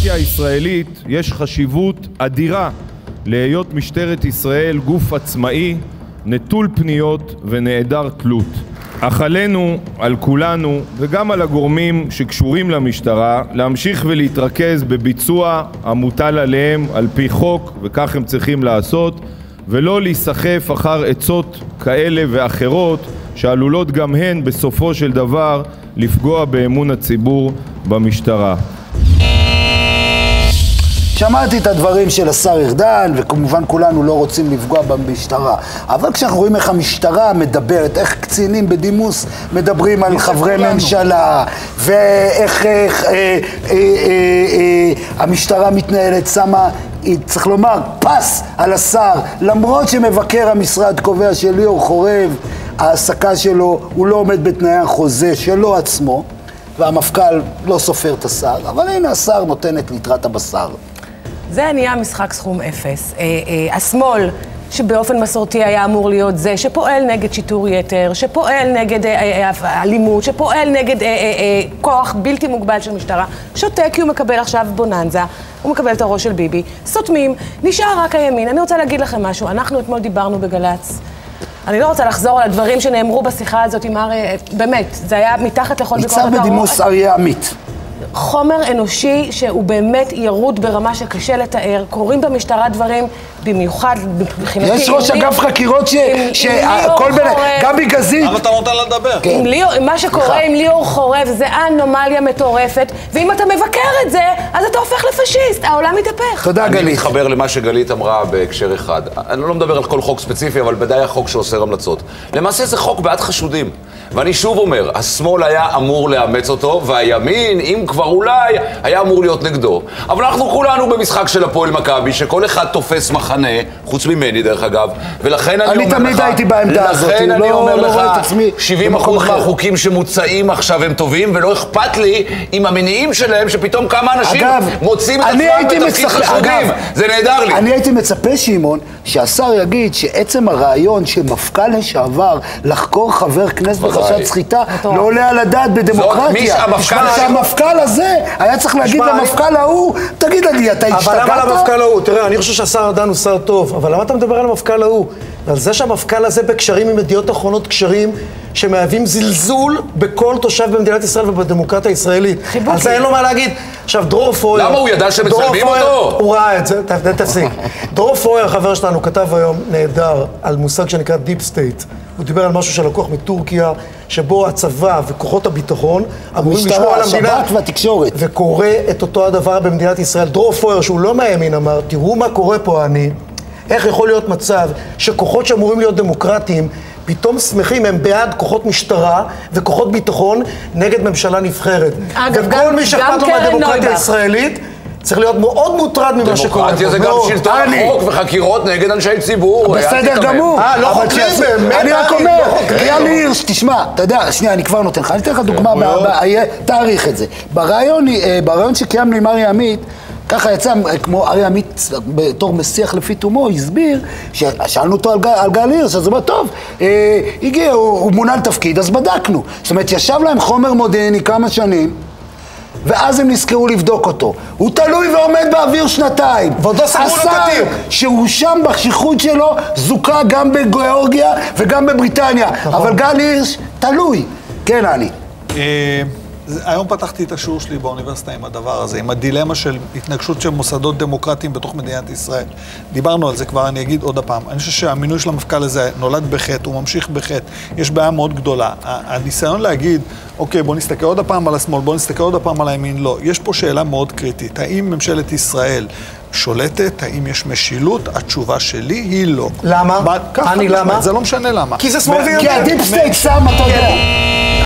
בדמוקרטיה הישראלית יש חשיבות אדירה להיות משטרת ישראל גוף עצמאי, נטול פניות ונעדר תלות. אך עלינו, על כולנו וגם על הגורמים שקשורים למשטרה להמשיך ולהתרכז בביצוע המוטל עליהם על פי חוק וכך הם צריכים לעשות ולא להיסחף אחר עצות כאלה ואחרות שעלולות גם הן בסופו של דבר לפגוע באמון הציבור במשטרה. שמעתי את הדברים של השר ארדן, וכמובן כולנו לא רוצים לפגוע במשטרה. אבל כשאנחנו רואים איך המשטרה מדברת, איך קצינים בדימוס מדברים על חברי כולנו. ממשלה, ואיך איך, אה, אה, אה, אה, המשטרה מתנהלת, שמה, צריך לומר, פס על השר, למרות שמבקר המשרד קובע שליאור חורב, ההעסקה שלו, הוא לא עומד בתנאי החוזה שלו עצמו. והמפכ"ל לא סופר את השר, אבל הנה השר נותן את ליטרת הבשר. זה נהיה משחק סכום אפס. אה, אה, השמאל, שבאופן מסורתי היה אמור להיות זה שפועל נגד שיטור יתר, שפועל נגד אה, אלימות, שפועל נגד כוח בלתי מוגבל של משטרה, שותק כי הוא מקבל עכשיו בוננזה, הוא מקבל את הראש של ביבי, סותמים, נשאר רק הימין. אני רוצה להגיד לכם משהו, אנחנו אתמול דיברנו בגל"צ. אני לא רוצה לחזור על הדברים שנאמרו בשיחה הזאת עם אריה, באמת, זה היה מתחת לכל ביקורת. ניצב בדימוס אריה עמית. חומר אנושי שהוא באמת ירוד ברמה שקשה לתאר. קורים במשטרה דברים, במיוחד מבחינתי... יש ראש אגף חקירות שהכל בין... גבי גזית. למה אתה נותן לה לדבר? מה שקורה עם ליאור חורב זה אנומליה מטורפת, ואם אתה מבקר את זה, אז אתה הופך לפשיסט, העולם מתהפך. תודה, גלית. אני מתחבר למה שגלית אמרה בהקשר אחד. אני לא מדבר על כל חוק ספציפי, אבל ודאי החוק שאוסר המלצות. למעשה זה חוק בעד חשודים. ואני שוב אומר, השמאל היה אמור לאמץ אותו, והימין, אם כבר אולי, היה אמור להיות נגדו. אבל אנחנו כולנו במשחק של הפועל מכבי, שכל אחד תופס מחנה, חוץ ממני דרך אגב, ולכן אני, אני אומר לך... אני תמיד הייתי בעמדה הזאת, לכן אני לא, אומר לא לך, 70 אחוז מהחוקים שמוצעים עכשיו הם טובים, ולא אכפת לי עם המניעים שלהם, שפתאום כמה אנשים אגב, מוצאים את עצמם בתפקיד חשובים. זה נהדר לי. אני הייתי מצפה, שמעון, שהשר יגיד שעצם הרעיון שמפכ"ל לשעבר לחקור חבר כנסת בחשד סחיטה לא עולה על הדעת בדמוקרטיה. שהמפכ"ל הזה היה צריך להגיד למפכ"ל ההוא, תגיד לי, אתה השתגעת? אבל למה למפכ"ל ההוא? תראה, אני חושב שהשר ארדן הוא שר טוב, אבל למה אתה מדבר על המפכ"ל ההוא? על זה שהמפכ"ל הזה בקשרים עם ידיעות אחרונות קשרים שמהווים זלזול בכל תושב במדינת ישראל ובדמוקרטיה הישראלית. חיבוקי. על זה אין לו מה להגיד. עכשיו, דרור פויר... למה הוא ידע שמצלמים אותו? הוא ראה את זה, תפסיק. דרור פויר, חבר שלנו, כתב היום נהדר על מושג שנקרא Deep State. הוא דיבר על משהו שלקוח מטורקיה, שבו הצבא וכוחות הביטחון אמורים לשמור על המדינה. המשטרה, השב"כ והתקשורת. וקורה את אותו הדבר במדינת ישראל. דרור פויר, שהוא לא מהימין, אמר, תראו מה קורה פה, אני. איך יכול להיות מצב שכוחות שאמורים להיות דמוקרטיים פתאום שמחים, הם בעד כוחות משטרה וכוחות ביטחון נגד ממשלה נבחרת. אגב, וכל גם, מי שאכפת לו מהדמוקרטיה הישראלית צריך להיות מאוד מוטרד ממה שקורה פה. דמוקרטיה זה גם שלטון החוק וחקירות נגד אנשי ציבור. בסדר גמור. אה, לא חוקרים באמת. אני רק אומר, אייל הירש, תשמע, אתה יודע, שנייה, אני כבר נותן לך, אני אתן לך דוגמה, תאריך את זה. בריאיון אה, שקיימנו עם אריה עמית, ככה יצא, כמו אריה עמית, בתור מסיח לפי תומו, הסביר, שאלנו אותו על, על גל הירש, אז הוא אומר, טוב, אה, הגיע, הוא, הוא מונה לתפקיד, אז בדקנו. זאת אומרת, ישב להם חומר מודיעיני כמה שנים, ואז הם נזכרו לבדוק אותו. הוא תלוי ועומד באוויר שנתיים. ועוד לא סגרו לו את התיק. שהואשם בשכרות שלו, זוכה גם בגיאורגיה וגם בבריטניה. נכון. אבל גל הירש, תלוי. כן, אני. אה, היום פתחתי את השיעור שלי באוניברסיטה עם הדבר הזה, עם הדילמה של התנגשות של מוסדות דמוקרטיים בתוך מדינת ישראל. דיברנו על זה כבר, אני אגיד עוד הפעם. אני חושב שהמינוי של המפכ"ל הזה נולד בחטא, הוא ממשיך בחטא. יש בעיה מאוד גדולה. הניסיון להגיד, אוקיי, בוא נסתכל עוד הפעם על השמאל, בוא נסתכל עוד הפעם על הימין, לא. יש פה שאלה מאוד קריטית. האם ממשלת ישראל שולטת, האם יש משילות? התשובה שלי היא לא. למה? אני למה? זה לא משנה למה. כי זה שמאל וימין. כי ה deep state שם, אתה יודע.